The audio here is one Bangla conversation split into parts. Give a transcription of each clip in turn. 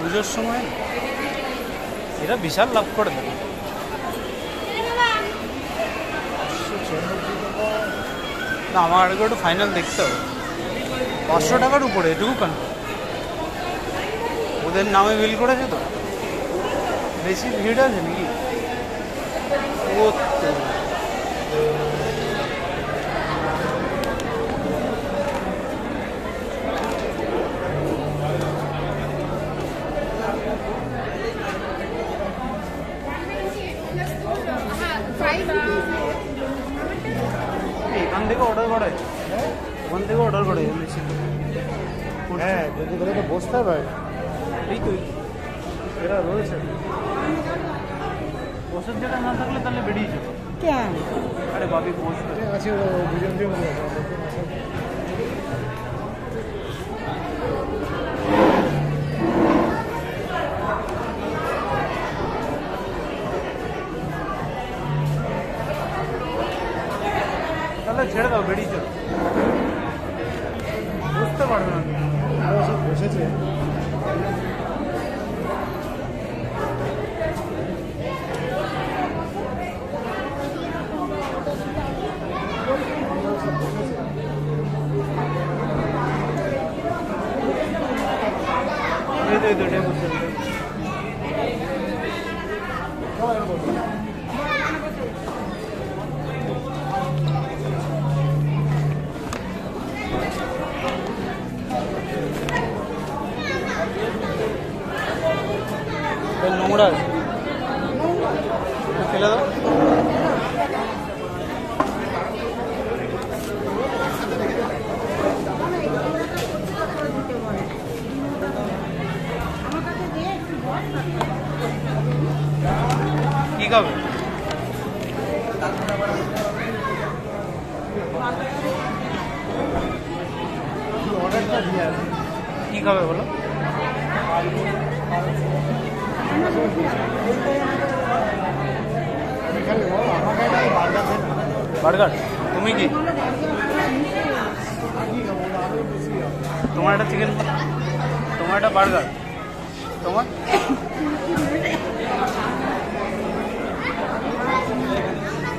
পুজোর সময় এরা বিশাল লাভ করে দেবে। না, আমার আগে একটু ফাইনাল দেখতে হবে। পাঁচশো টাকার উপরে, এটুকু কেন ওদের নামে বিল করেছে তো? বেশি ভিড় আছে নাকি? ও এখান থেকে অর্ডার করে। ওখান থেকে অর্ডার করে। হ্যাঁ যদি বসতে হবে এরা রয়েছে বসার জায়গা না থাকলে তাহলে বেরিয়ে যাবে কেন আরে বাবি বসবে আছে দুজন জন তাহলে ছেড়ে দাও বেরিয়ে চলো বুঝতে পারবে না সব বসেছে el número ¿Qué le da? পারবে এই নোংরা আছে ফেলে দাও কি খাবে অর্ডারটা দিয়ে আছে কি খাবে বলো আমি খালি বল আমাকে একটা বার্গার দেন না বার্গার তুমি কি তোমার একটা চিকেন তোমার একটা বার্গার তোমার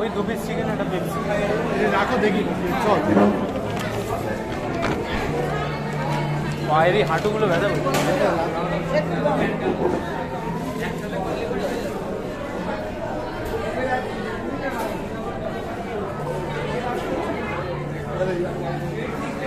ওই দু পিস একটা রাখো দেখি। চল। এই হাঁটুগুলো ব্যথা করছে। এই ওই দু piece one forty nine burger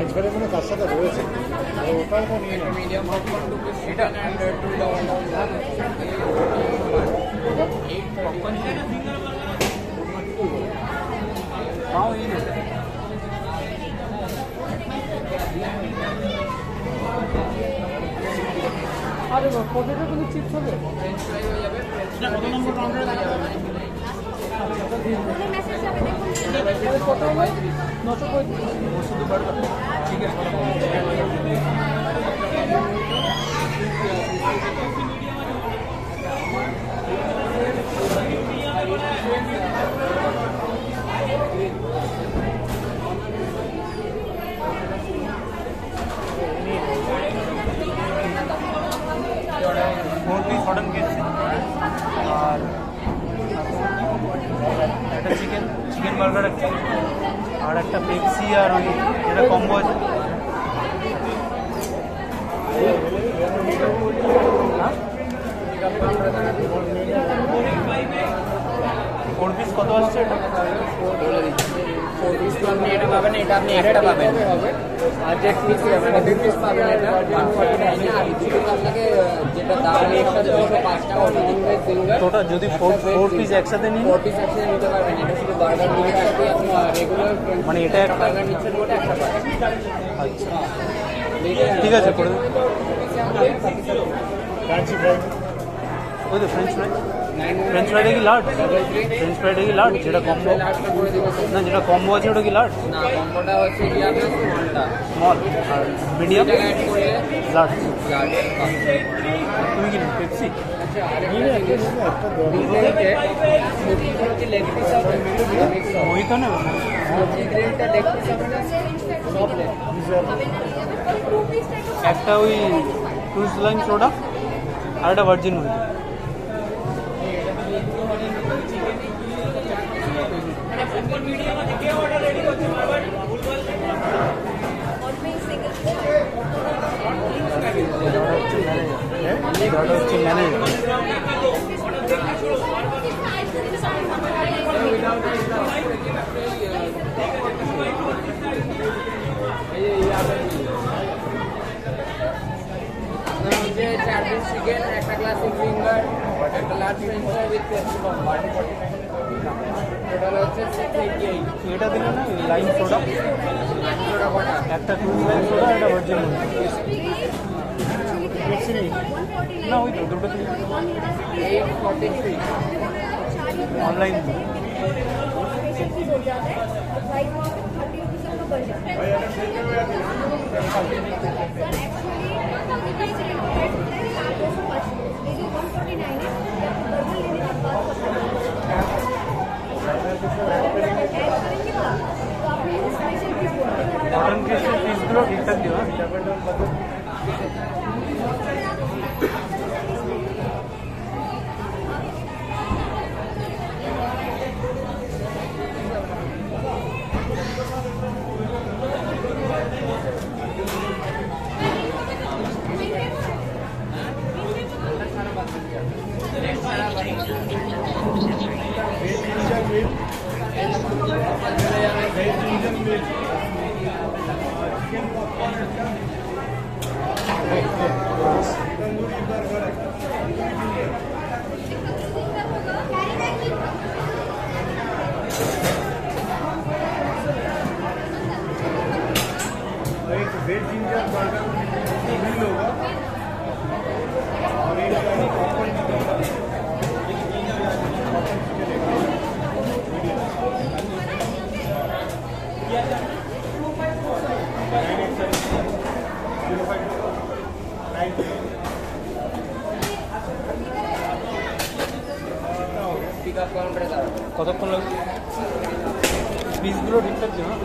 এজবারে মানে তার সাথে রয়েছে। আর ওটাও তো নিয়ে নাও এটা পাও রে আরে পটেটো কিন্তু চিপস হবে? এটা কত নম্বর কাউন্টারে কত फ़ोटो हुए नौ सौ ठीक है ওই যেটা কম্বো আছে ফোর পিস কত আসছে এটা বলে দিচ্ছি ফোর পিস তো আপনি এটা পাবেন এটা আপনি একটা পাবেন আর যে পিস মানে দুই পিস পাবেন এটা ওয়ান ফর্টি নাইনে আর চিকেন আপনাকে টোটাল যদি ফোর ফোর পিস একসাথে নিই ফোর পিস একসাথে নিতে পারবেন এটা শুধু বার্গার নিয়ে থাকবে রেগুলার মানে এটা একটা- বার্গার নিচ্ছেন ওটা একটা আচ্ছা ঠিক আছে, করে দিন। কাঞ্চি ফ্রাই ওই তো ফ্রেঞ্চ ফ্রাই ফ্রেঞ্চ ফ্রাইটা কি লার্জ ফ্রেঞ্চ ফ্রাইটা কি লার্জ যেটা কম্বো লাস্টটা করে দিবে না যেটা কম্বো আছে ওটা কি লার্জ না কম্বোটা হচ্ছে কি আপনার স্মলটা স্মল আর মিডিয়াম এটা অ্যাড করলে লার্জ লার্জ তুমি কি পেপসি আচ্ছা আরেকটা জিনিস একটা দোকান বিরিয়ানিতে সবজি হচ্ছে লেগ পিস হবে মিক্স হবে ওই তো না সবজি গ্রেভিটা লেগ পিস হবে না সব লেগ একটা ওই টুইস লাইন সোডা আর একটা ভার্জিন হয়ে chicken, extra classic finger, and the large french fry with ketchup. এটা দিলে না লাইন সোডা একটা টুইস লাইন সোডা একটা ভার্জিন না, ওই তো, দুটো তিনটে। Eight forty wait ginger burger কতক্ষণ লাগবে? পিসগুলো ঠিকঠাক দিও হ্যাঁ?